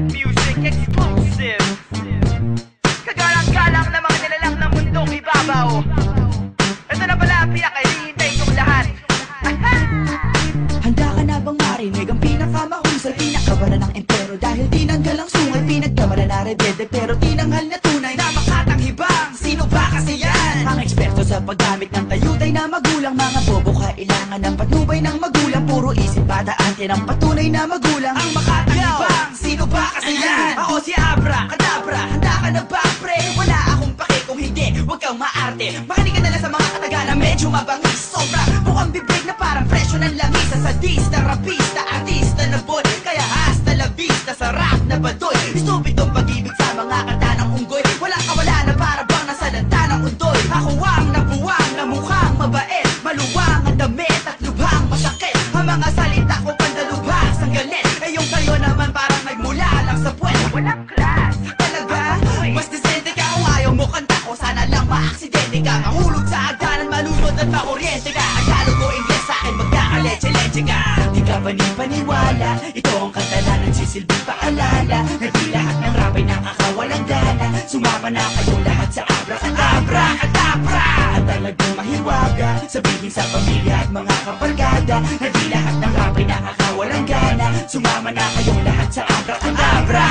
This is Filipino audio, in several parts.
World music exclusive. Kagalang-galang na mga nilalang ng mundong ibabaw. Ito na pala ang pinakahihintay yung lahat. Handa ka na bang marinig ang pinakamahusay Pinakawala ng empero dahil tinanggal ang sungay Pinagkawala na rebelde pero tinanghal na tunay Na makatanghibang, sino ba kasi yan? Ang eksperto sa paggamit ng tayutay na magulang Mga bobo kailangan ng patnubay ng magulang. Puro isip bata ante ng patunay na magulang. Ang makatanghibang medyo mabangis. Sobra, mukhang bibig na parang presyo ng langis Sa sadista, rapista, artista na boy. Kaya hasta la vista, sarap na badoy. Estupidong pag-ibig sa mga kanta ng unggoy. Wala ka wala na para bang nasa lanta ng undoy. Ako ang nabuwang na mukhang mabait. Maluwang ang damit at lubhang masakit. Ang mga salita ko pandalubhas ang galit. Eh yung kayo naman parang nagmula lang sa puwet. Walang class panipaniwala Ito ang kanta na nagsisilbing paalala. Na di lahat ng rap ay nakakawalang gana. Sumama na kayong lahat sa abra Abra-kadabra At talagang mahiwaga Sabihin sa pamilya at mga kabarkada Na di lahat ng rap ay nakakawalang gana. Sumama na kayong lahat sa abra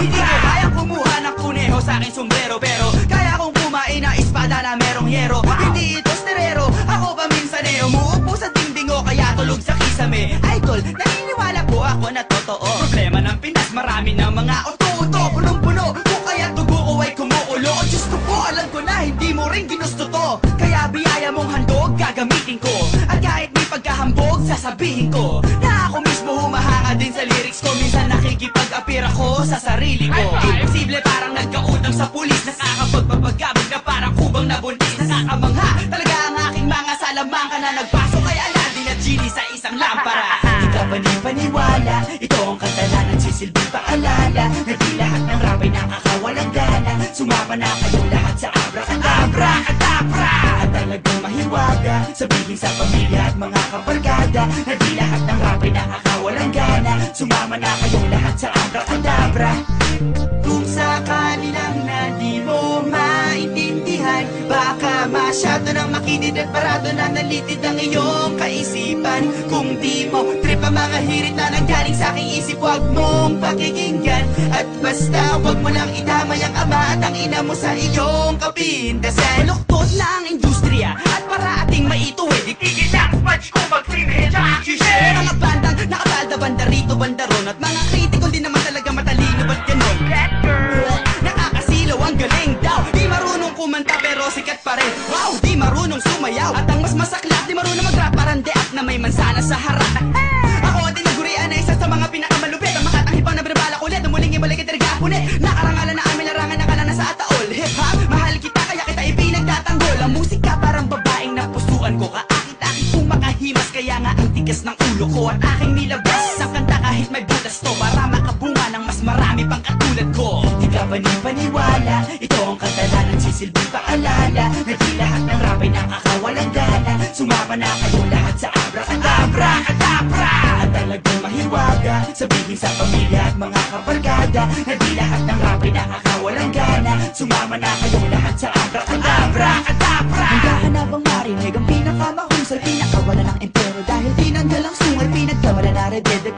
Hindi ko kaya kumuha ng kuneho sa aking sombrero Pero kaya kong kumain ng espada na merong yero. Hindi ito sterero, ako pa minsaneo Muupo sa sasabihin ko Na ako mismo humahanga din sa lyrics ko. Minsan nakikipag-appear ako sa sarili ko. Imposible parang nagkautang sa pulis. Nakakapagpapagabog na parang kubang nabuntis. Nakakamangha talaga ang aking mga salamangka Na nagpasok. Kay Aladdin at Genie sa isang lampara. Di ka panipaniwala Ito ang kanta na nagsisilbing paalala Na di lahat ng rap ay nakakawalang gana. Sumama na kayong lahat sa abra Abra-kadabra At talagang mahiwaga. Sabihin sa pamilya at mga kabarkada Na di lahat ng rap ay nakakawalang gana. Sumama na kayong lahat sa abra Kung sakali lang na di mo maintindihan Baka masyado nang makinid at parado na nalitid ang iyong kaisipan. Kung di mo trip ang mga hirit na nanggaling sa aking isip Huwag mong pakikinggan. At basta huwag mo lang idamay ang ama at ang ina mo sa iyong kapintasan Maluktot na ang industriya at para ating maituwid na ang sponge ko mag-freehand sa oxygen Mga bandang nakatalda banda rito banda ron. At mga kritiko di naman talaga matalino ba't ganon? Nakakasilaw ang galing daw. Di marunong kumanta pero sikat pa rin. Wow! Di marunong sumayaw. At ang mas masaklap Di marunong mag-rap parang deak na may mansana sa harap ko At aking nilabas Ang kanta kahit may butas to. Para makabunga ng mas marami pang katulad ko. Di ka panipaniwala Ito ang kanta na nagsisilbing paalala Na di lahat ng rap ay nakakawalang gana. Sumama na kayong lahat sa abra Abra-kadabra At talagang mahiwaga Sabihin sa pamilya at mga kabarkada. Na di lahat ng rap ay nakakawalang gana. Sumama na kayong lahat sa abra Abra-kadabra Hanggahan na bang marinig ang pinakamahusay Pinakawala ng impero Dahil tinanggal ang